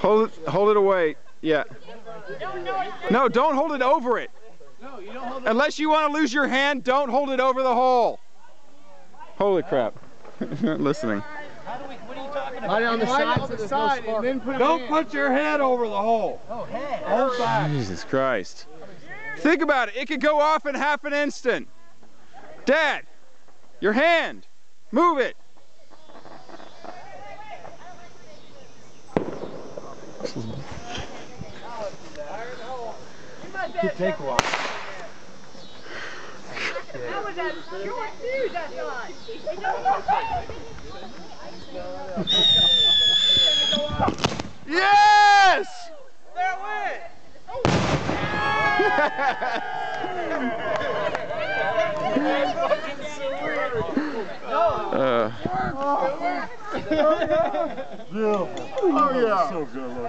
Hold it, hold it away. Yeah. No, don't hold it over it. Unless you want to lose your hand, don't hold it over the hole. Holy crap. Listening. Right on the side, on the side, Don't put your head over the hole. Oh, head. Back. Jesus Christ. Think about it. It could go off in half an instant. Dad, your hand. Move it. Could take a while. That was a short fuse, I thought. Yes! uh, Beautiful. Oh, yeah. So good looking.